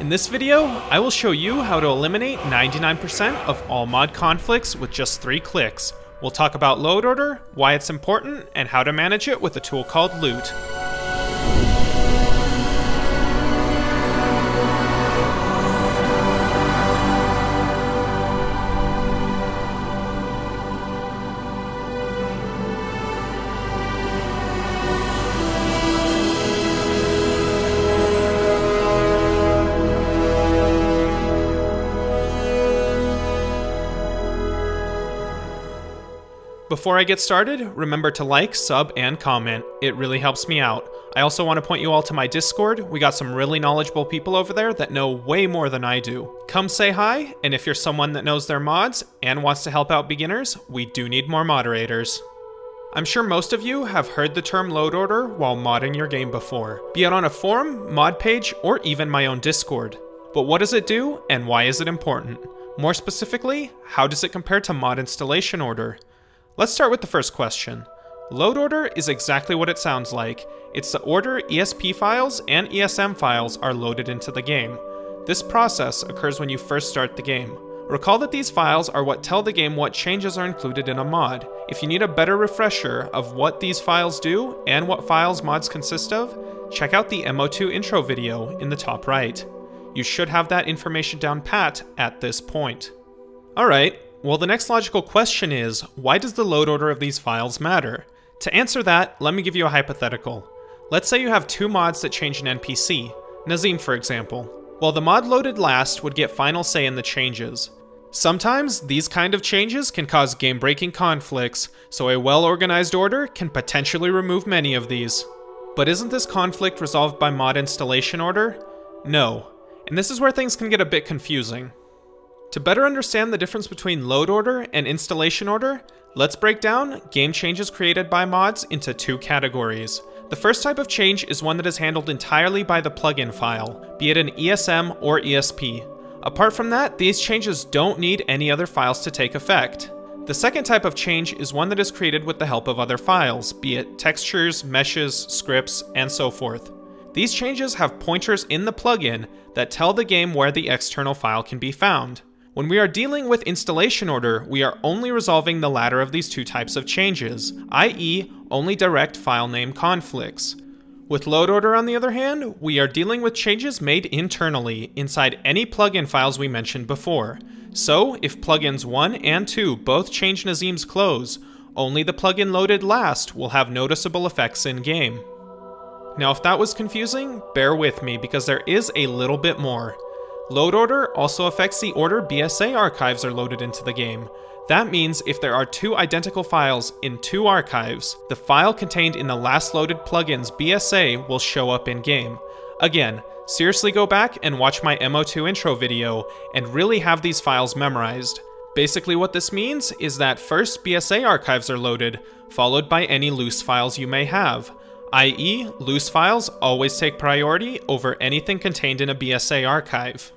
In this video, I will show you how to eliminate 99% of all mod conflicts with just 3 clicks. We'll talk about load order, why it's important, and how to manage it with a tool called Loot. Before I get started, remember to like, sub, and comment. It really helps me out. I also want to point you all to my Discord. We got some really knowledgeable people over there that know way more than I do. Come say hi, and if you're someone that knows their mods and wants to help out beginners, we do need more moderators. I'm sure most of you have heard the term load order while modding your game before, be it on a forum, mod page, or even my own Discord. But what does it do, and why is it important? More specifically, how does it compare to mod installation order? Let's start with the first question. Load order is exactly what it sounds like. It's the order ESP files and ESM files are loaded into the game. This process occurs when you first start the game. Recall that these files are what tell the game what changes are included in a mod. If you need a better refresher of what these files do and what files mods consist of, check out the MO2 intro video in the top right. You should have that information down pat at this point. Alright, well, the next logical question is, why does the load order of these files matter? To answer that, let me give you a hypothetical. Let's say you have two mods that change an NPC, Nazim for example. Well, the mod loaded last would get final say in the changes. Sometimes, these kind of changes can cause game-breaking conflicts, so a well-organized order can potentially remove many of these. But isn't this conflict resolved by mod installation order? No. And this is where things can get a bit confusing. To better understand the difference between load order and installation order, let's break down game changes created by mods into two categories. The first type of change is one that is handled entirely by the plugin file, be it an ESM or ESP. Apart from that, these changes don't need any other files to take effect. The second type of change is one that is created with the help of other files, be it textures, meshes, scripts, and so forth. These changes have pointers in the plugin that tell the game where the external file can be found. When we are dealing with installation order, we are only resolving the latter of these two types of changes, i.e. only direct file name conflicts. With load order on the other hand, we are dealing with changes made internally inside any plugin files we mentioned before. So, if plugins 1 and 2 both change Nazim's clothes, only the plugin loaded last will have noticeable effects in-game. Now if that was confusing, bear with me because there is a little bit more. Load order also affects the order BSA archives are loaded into the game. That means if there are two identical files in two archives, the file contained in the last loaded plugin's BSA will show up in game. Again, seriously go back and watch my MO2 intro video and really have these files memorized. Basically what this means is that first BSA archives are loaded, followed by any loose files you may have, i.e. loose files always take priority over anything contained in a BSA archive.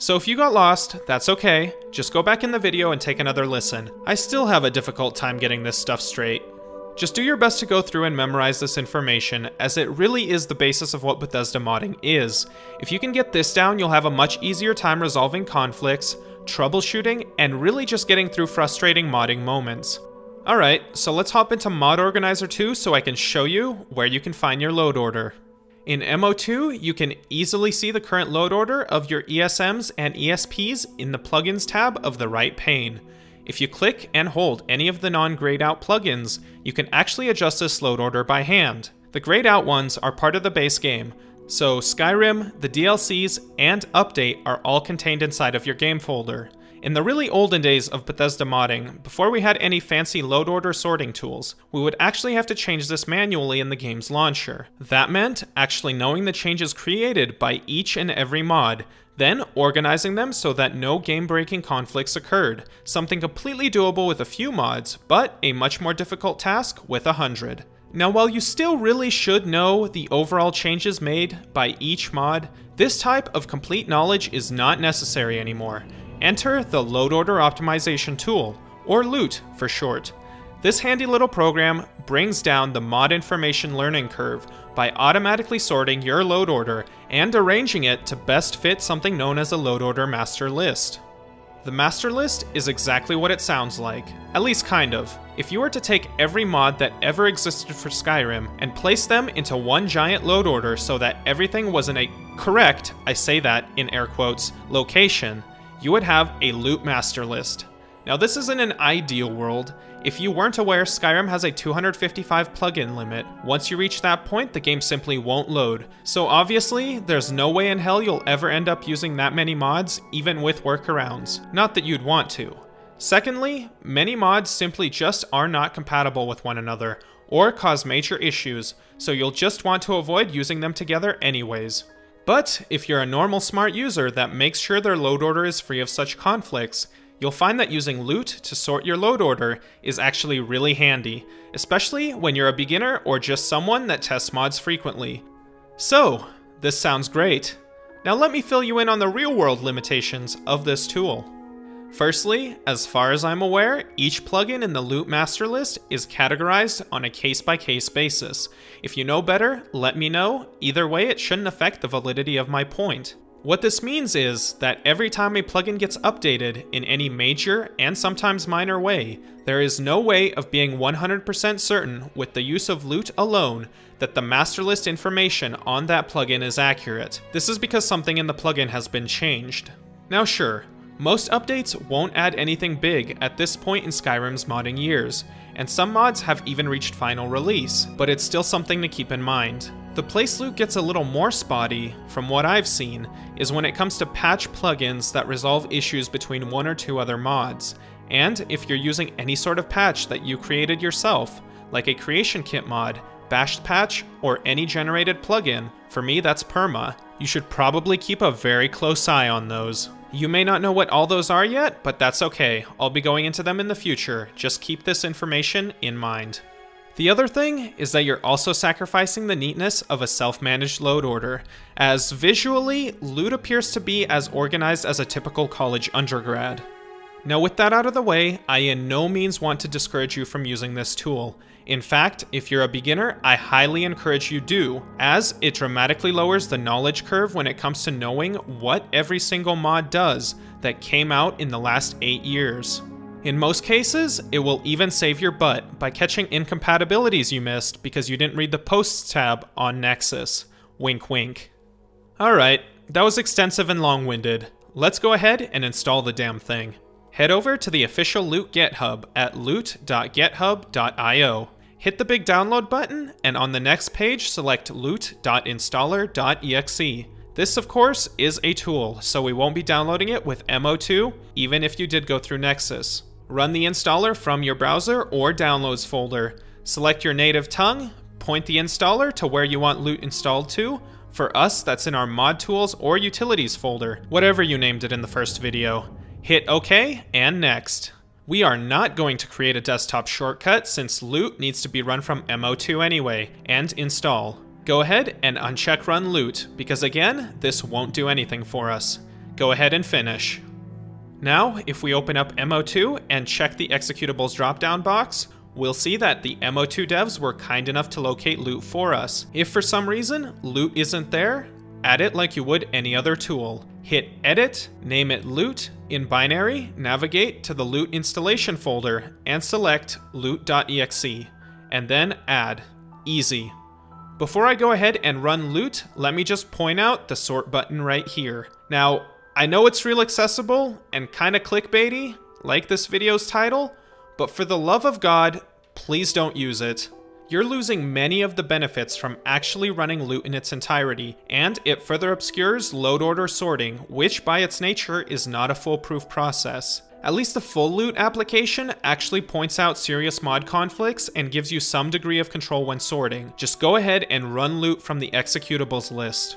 So if you got lost, that's okay. Just go back in the video and take another listen. I still have a difficult time getting this stuff straight. Just do your best to go through and memorize this information, as it really is the basis of what Bethesda modding is. If you can get this down, you'll have a much easier time resolving conflicts, troubleshooting, and really just getting through frustrating modding moments. Alright, so let's hop into Mod Organizer 2 so I can show you where you can find your load order. In MO2, you can easily see the current load order of your ESMs and ESPs in the Plugins tab of the right pane. If you click and hold any of the non-grayed out plugins, you can actually adjust this load order by hand. The grayed out ones are part of the base game, so Skyrim, the DLCs, and Update are all contained inside of your game folder. In the really olden days of Bethesda modding, before we had any fancy load order sorting tools, we would actually have to change this manually in the game's launcher. That meant actually knowing the changes created by each and every mod, then organizing them so that no game-breaking conflicts occurred, something completely doable with a few mods, but a much more difficult task with a hundred. Now while you still really should know the overall changes made by each mod, this type of complete knowledge is not necessary anymore. Enter the Load Order Optimization tool, or LOOT for short. This handy little program brings down the mod information learning curve by automatically sorting your load order and arranging it to best fit something known as a load order master list. The master list is exactly what it sounds like, at least kind of. If you were to take every mod that ever existed for Skyrim and place them into one giant load order so that everything was in a correct, I say that in air quotes, location, you would have a loot master list. Now this isn't an ideal world. If you weren't aware, Skyrim has a 255 plugin limit. Once you reach that point, the game simply won't load. So obviously, there's no way in hell you'll ever end up using that many mods, even with workarounds. Not that you'd want to. Secondly, many mods simply just are not compatible with one another, or cause major issues, so you'll just want to avoid using them together anyways. But if you're a normal smart user that makes sure their load order is free of such conflicts, you'll find that using loot to sort your load order is actually really handy, especially when you're a beginner or just someone that tests mods frequently. So, this sounds great. Now let me fill you in on the real world limitations of this tool. Firstly, as far as I'm aware, each plugin in the Loot Master list is categorized on a case by case basis. If you know better, let me know. Either way, it shouldn't affect the validity of my point. What this means is that every time a plugin gets updated in any major and sometimes minor way, there is no way of being 100% certain with the use of loot alone that the master list information on that plugin is accurate. This is because something in the plugin has been changed. Now sure, most updates won't add anything big at this point in Skyrim's modding years, and some mods have even reached final release, but it's still something to keep in mind. The place loot gets a little more spotty, from what I've seen, is when it comes to patch plugins that resolve issues between one or two other mods, and if you're using any sort of patch that you created yourself, like a creation kit mod, bashed patch, or any generated plugin, for me that's perma, you should probably keep a very close eye on those. You may not know what all those are yet, but that's okay. I'll be going into them in the future. Just keep this information in mind. The other thing is that you're also sacrificing the neatness of a self-managed load order, as visually, loot appears to be as organized as a typical college undergrad. Now with that out of the way, I in no means want to discourage you from using this tool. In fact, if you're a beginner, I highly encourage you do, as it dramatically lowers the knowledge curve when it comes to knowing what every single mod does that came out in the last 8 years. In most cases, it will even save your butt by catching incompatibilities you missed because you didn't read the Posts tab on Nexus. Wink wink. Alright, that was extensive and long-winded. Let's go ahead and install the damn thing. Head over to the official Loot GitHub at loot.github.io. Hit the big download button, and on the next page, select loot.installer.exe. This, of course, is a tool, so we won't be downloading it with MO2, even if you did go through Nexus. Run the installer from your browser or downloads folder. Select your native tongue, point the installer to where you want loot installed to. For us, that's in our mod tools or utilities folder, whatever you named it in the first video. Hit OK, and next. We are not going to create a desktop shortcut since loot needs to be run from MO2 anyway, and install. Go ahead and uncheck run loot, because again, this won't do anything for us. Go ahead and finish. Now, if we open up MO2 and check the executables dropdown box, we'll see that the MO2 devs were kind enough to locate loot for us. If for some reason loot isn't there, add it like you would any other tool. Hit edit, name it loot, in binary, navigate to the loot installation folder and select loot.exe, and then add. Easy. Before I go ahead and run loot, let me just point out the sort button right here. Now, I know it's real accessible and kinda clickbaity, like this video's title, but for the love of God, please don't use it you're losing many of the benefits from actually running loot in its entirety, and it further obscures load order sorting, which by its nature is not a foolproof process. At least the full loot application actually points out serious mod conflicts and gives you some degree of control when sorting. Just go ahead and run loot from the executables list.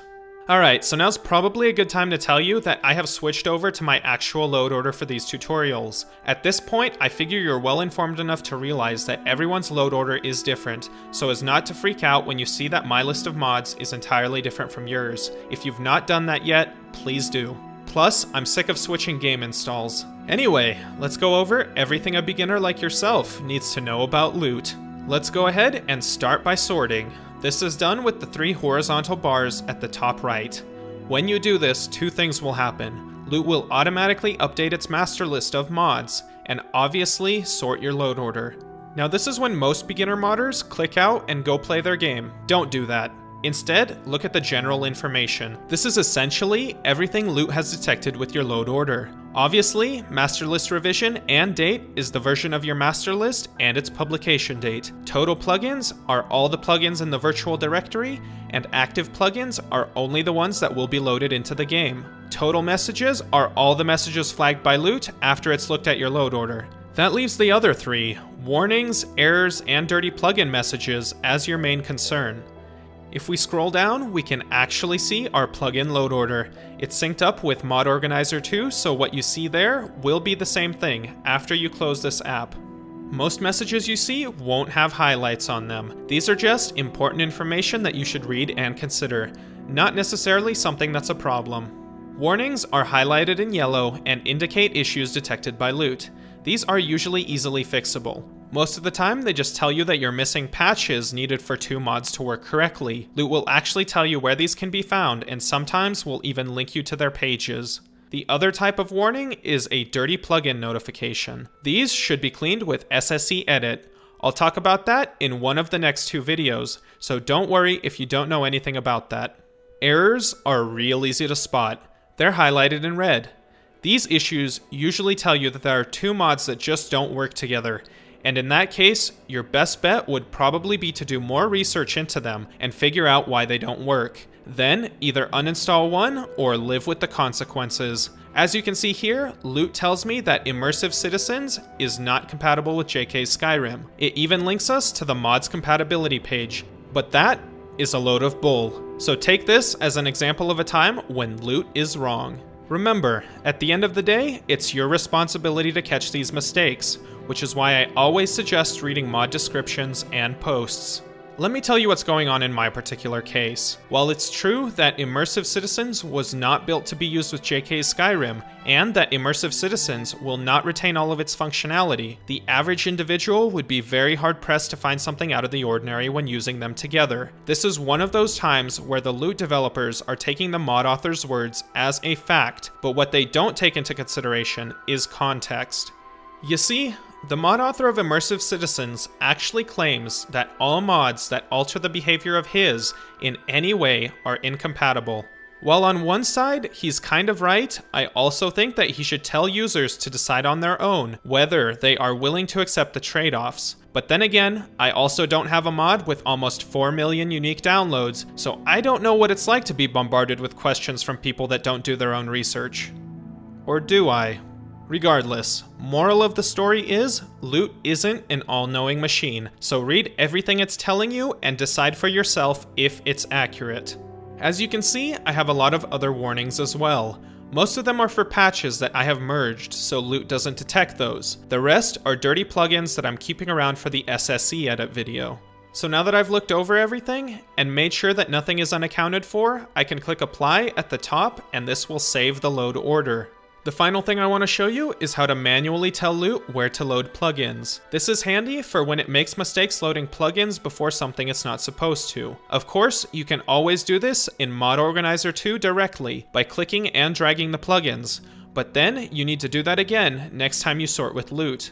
Alright, so now's probably a good time to tell you that I have switched over to my actual load order for these tutorials. At this point, I figure you're well informed enough to realize that everyone's load order is different, so as not to freak out when you see that my list of mods is entirely different from yours. If you've not done that yet, please do. Plus, I'm sick of switching game installs. Anyway, let's go over everything a beginner like yourself needs to know about loot. Let's go ahead and start by sorting. This is done with the three horizontal bars at the top right. When you do this, two things will happen. Loot will automatically update its master list of mods, and obviously sort your load order. Now this is when most beginner modders click out and go play their game. Don't do that. Instead, look at the general information. This is essentially everything Loot has detected with your load order. Obviously, master list revision and date is the version of your master list and its publication date. Total plugins are all the plugins in the virtual directory, and active plugins are only the ones that will be loaded into the game. Total messages are all the messages flagged by Loot after it's looked at your load order. That leaves the other three, warnings, errors, and dirty plugin messages as your main concern. If we scroll down, we can actually see our plugin load order. It's synced up with Mod Organizer 2, so what you see there will be the same thing after you close this app. Most messages you see won't have highlights on them. These are just important information that you should read and consider, not necessarily something that's a problem. Warnings are highlighted in yellow and indicate issues detected by loot. These are usually easily fixable. Most of the time, they just tell you that you're missing patches needed for two mods to work correctly. Loot will actually tell you where these can be found, and sometimes will even link you to their pages. The other type of warning is a dirty plugin notification. These should be cleaned with SSE Edit. I'll talk about that in one of the next two videos, so don't worry if you don't know anything about that. Errors are real easy to spot. They're highlighted in red. These issues usually tell you that there are two mods that just don't work together, and in that case, your best bet would probably be to do more research into them and figure out why they don't work. Then, either uninstall one or live with the consequences. As you can see here, Loot tells me that Immersive Citizens is not compatible with JK's Skyrim. It even links us to the mod's compatibility page, but that is a load of bull. So take this as an example of a time when Loot is wrong. Remember, at the end of the day, it's your responsibility to catch these mistakes which is why I always suggest reading mod descriptions and posts. Let me tell you what's going on in my particular case. While it's true that Immersive Citizens was not built to be used with JK's Skyrim, and that Immersive Citizens will not retain all of its functionality, the average individual would be very hard pressed to find something out of the ordinary when using them together. This is one of those times where the loot developers are taking the mod author's words as a fact, but what they don't take into consideration is context. You see, the mod author of Immersive Citizens actually claims that all mods that alter the behavior of his in any way are incompatible. While on one side, he's kind of right, I also think that he should tell users to decide on their own whether they are willing to accept the trade-offs. But then again, I also don't have a mod with almost 4 million unique downloads, so I don't know what it's like to be bombarded with questions from people that don't do their own research. Or do I? Regardless, moral of the story is, loot isn't an all-knowing machine, so read everything it's telling you and decide for yourself if it's accurate. As you can see, I have a lot of other warnings as well. Most of them are for patches that I have merged, so loot doesn't detect those. The rest are dirty plugins that I'm keeping around for the SSE edit video. So now that I've looked over everything and made sure that nothing is unaccounted for, I can click apply at the top and this will save the load order. The final thing I want to show you is how to manually tell Loot where to load plugins. This is handy for when it makes mistakes loading plugins before something it's not supposed to. Of course, you can always do this in Mod Organizer 2 directly by clicking and dragging the plugins, but then you need to do that again next time you sort with Loot.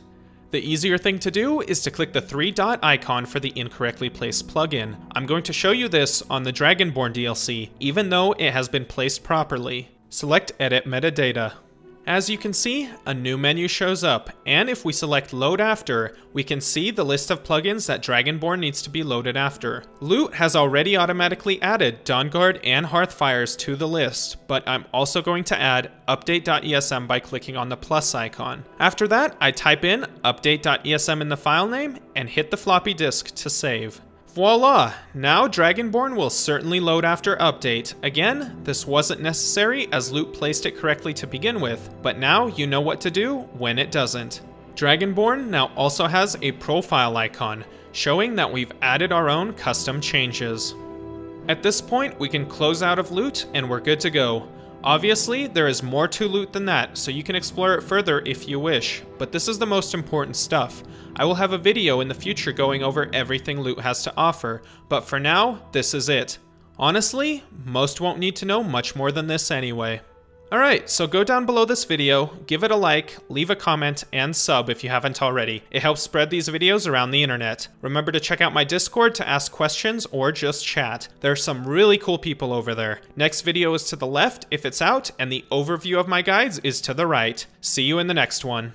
The easier thing to do is to click the three dot icon for the incorrectly placed plugin. I'm going to show you this on the Dragonborn DLC, even though it has been placed properly. Select Edit Metadata. As you can see, a new menu shows up, and if we select Load After, we can see the list of plugins that Dragonborn needs to be loaded after. Loot has already automatically added Dawnguard and Hearthfires to the list, but I'm also going to add update.esm by clicking on the plus icon. After that, I type in update.esm in the file name and hit the floppy disk to save. Voila! Now Dragonborn will certainly load after update. Again, this wasn't necessary as Loot placed it correctly to begin with, but now you know what to do when it doesn't. Dragonborn now also has a profile icon, showing that we've added our own custom changes. At this point, we can close out of Loot and we're good to go. Obviously, there is more to loot than that, so you can explore it further if you wish, but this is the most important stuff. I will have a video in the future going over everything loot has to offer, but for now, this is it. Honestly, most won't need to know much more than this anyway. Alright, so go down below this video, give it a like, leave a comment, and sub if you haven't already. It helps spread these videos around the internet. Remember to check out my Discord to ask questions or just chat. There are some really cool people over there. Next video is to the left if it's out, and the overview of my guides is to the right. See you in the next one.